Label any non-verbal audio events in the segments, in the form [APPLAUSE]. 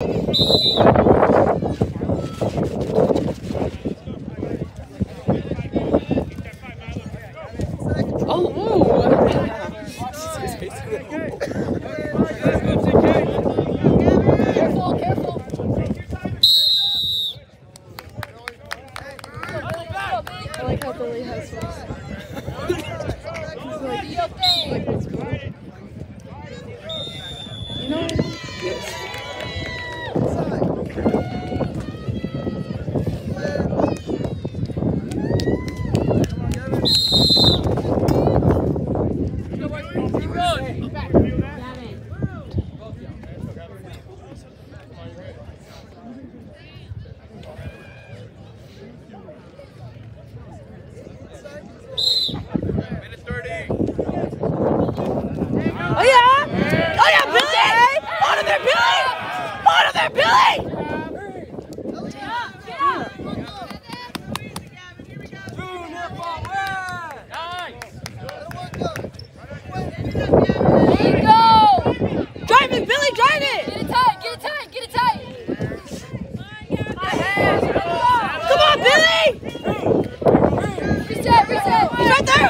Oh, [LAUGHS] careful. I like how Billy has this. He's like, Be okay. you know, Minute 30. Oh yeah! Oh yeah, Billy! On there, Billy! On there, Billy! There you go. Drive it, Billy, drive it! Get it tight, get it tight, get it tight. Come on, Billy! Reset, reset. He's right there!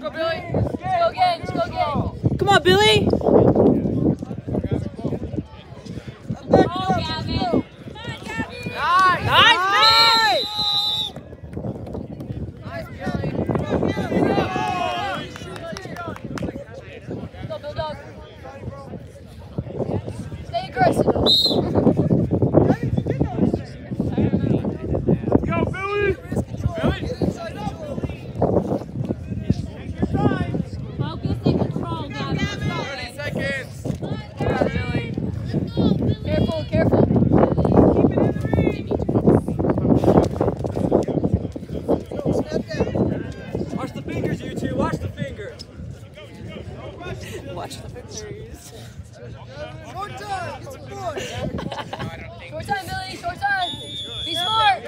Go, Billy. Let's go again, let's go again. Come on, Billy! Stay aggressive. Go, Billy! Billy! Focus and control, Gavin. Let's go. 30 seconds. Careful, careful. Watch the fingers, you two. Watch the fingers. Watch the pictures. Short time, Billy, short time. Be smart.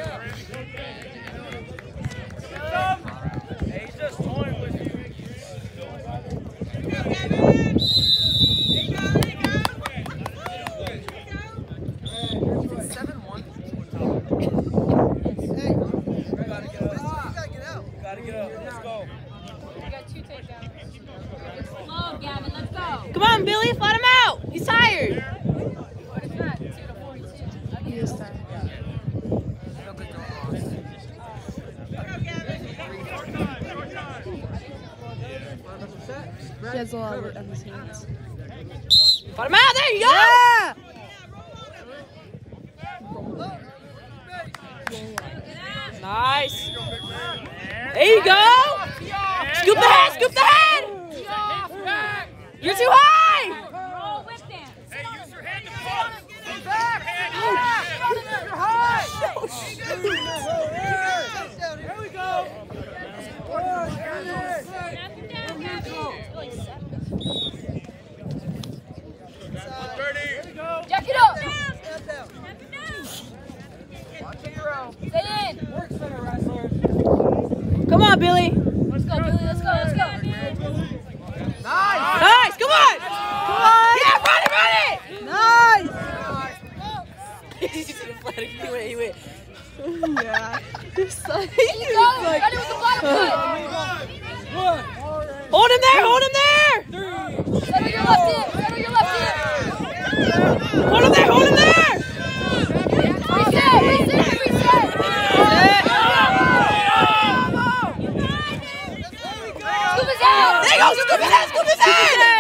Hey, he's just toying with you. Gotta get up. Let's go. We got two takedowns. Slow, Gavin. Let's go. Come on, Billy, let him out! He's tired! What is that? Two to forty-two. he is tired. He has a lot of on his hands. Let him out! There you go! Nice. There you go. Scoop the head. Scoop the head. You're too high. Roll whip dance. Hey, use your hand to pull. Use your hand. Oh, You're high. Snap him down, Gavin. 30. Jack it up. Snap him down. Stay in. Come on, Billy. Let's go, Billy. Let's go. Let's go. Nice. Come on. Come on. Yeah, run it, run it. Nice. He's just flatting. He went. He went. yeah. [LAUGHS] He's like, Go. Run it with the bottom foot. Hold him there. Hold him there. Settle your left hip. Settle your left hip. Hold him there. Hold him there. Reset. Reset. Reset. Scoop his head. There you go. Scoop his head. Scoop his head.